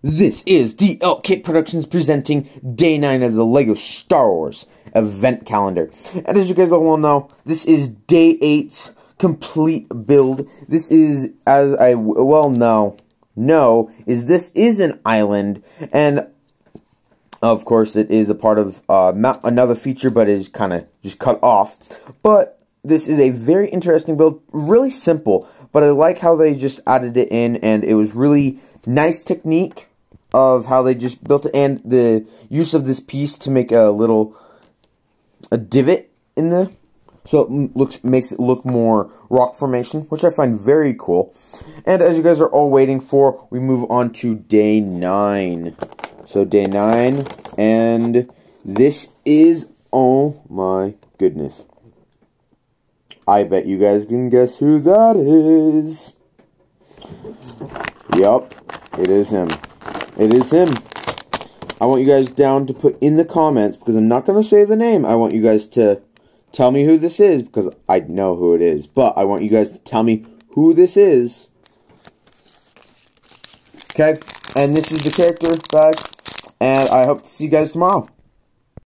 This is DL Kit Productions presenting day 9 of the LEGO Star Wars Advent calendar. And as you guys all well know, this is day 8 complete build. This is, as I well know, know, is this is an island, and of course it is a part of uh, another feature, but it is kind of just cut off. But this is a very interesting build, really simple, but I like how they just added it in, and it was really nice technique of how they just built it and the use of this piece to make a little a divot in there. So it looks makes it look more rock formation which I find very cool. And as you guys are all waiting for we move on to day 9 so day 9 and this is oh my goodness. I bet you guys can guess who that is. Yup, it is him. It is him. I want you guys down to put in the comments, because I'm not going to say the name. I want you guys to tell me who this is, because I know who it is. But I want you guys to tell me who this is. Okay? And this is the character bag. And I hope to see you guys tomorrow.